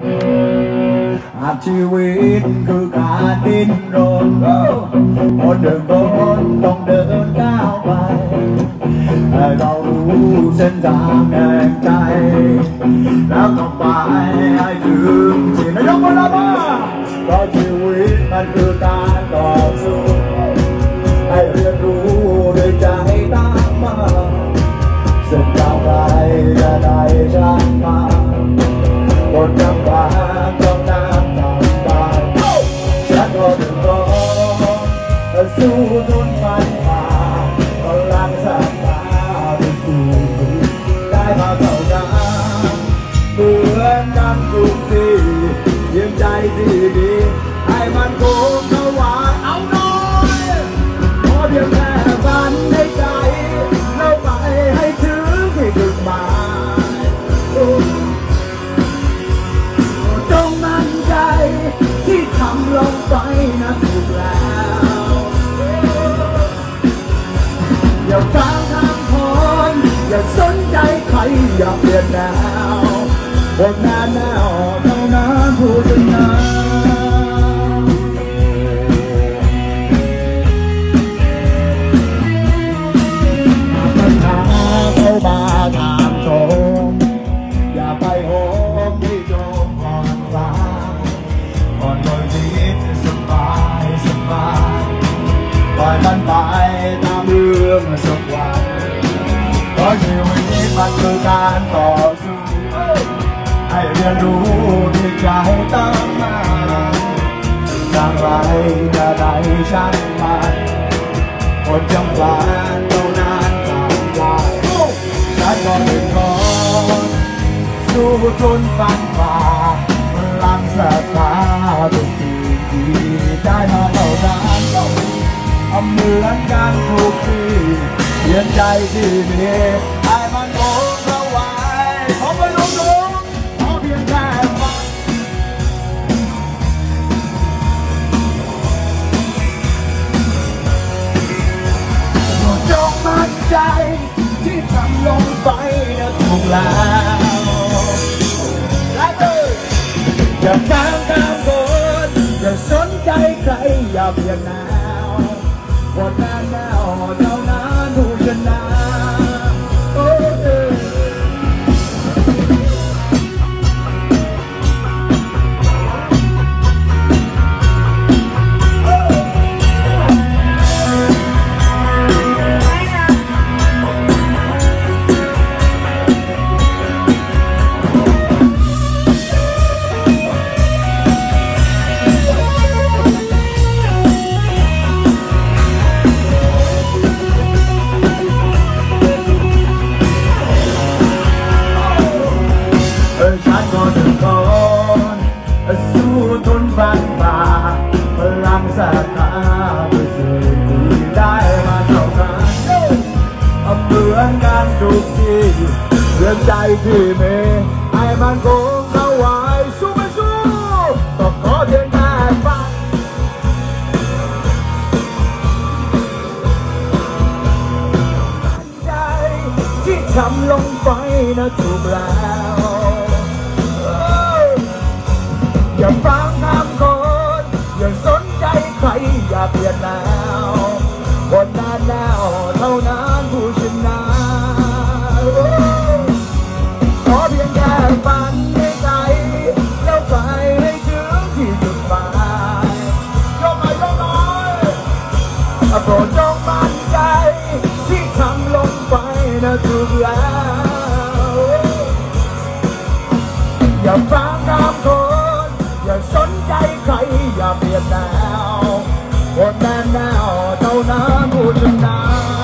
หากชีวิตคือการดิ้นรนคนเดินคนต้องเดินก้าวไปเรารู้เส้นทางแห่งใจแล้วต้องไปให้ถึงที่นายกมาลาบ้าเพราะชีวิตมันคือการ มือนกันทุกทียิ้มใจที่ดีให้มันโกงเข้าไว้เอาหน่อยขอเพียงแค่ฝันในใจแล้วไปให้ถึงที่จุดหมายจงมั่นใจที่ทำลงไปนะถูกแล้วอย่าฟังทางคนอย่าสนใจใครอย่าเปลี่ยนแนว บนหน้าแนวเท่านั้นผู้ชนะปัญหาเข้ามาทางชม อย่าไปโหมที่โจมก่อนฟ้าก่อนบนชีวิตสบายสบายปล่อยมันไปตามเรื่องสักวันเพราะชีวิตมันคือการต่อสู้ ให้เรียนรู้ที่ใจตั้งมาอย่างไรจะได้ช่างมันคนจังหวะเท่านั้นทำได้ฉันก็หนึ่งคนสู้จนฟันฝ่าพลังศรัทธาทุกทีที่ได้มาเท่านั้นเอาเหมือนกันทุกทีเพียงใจที่นี้ ที่ทำลงไปนะถูกแล้วละเอออย่าฟังคำคนอย่าสนใจใครอย่าเพียงแนววัน สู้ทนฟันฝ่าพลังศรัทธาเพื่อสิ่งที่ได้มาเท่านั้นเอาเหมือนกันทุกทีเรื่องใจที่มีให้มันคงเข้าไว้สู้ไม่สู้ต้องขอเพียงแค่ฝันใจที่ทำลงไปนะถูกแล้ว อย่าฟังคำคนอย่าสนใจใครอย่าเปลี่ยนแนวคนนั้นแนวเท่านั้นผู้ชนะขอเพียงแค่ฝันในใจแล้วไปให้ถึงที่จุดหมายยกหน่อยกน่อยโปรดจงมั่นใจ ที่ทำลงไปนะถูกแล้วอย่าฟังคำคน ใจใครอย่าเปลี่ยนแล้วคนแน่แนวเท่านั้นผู้ชนะ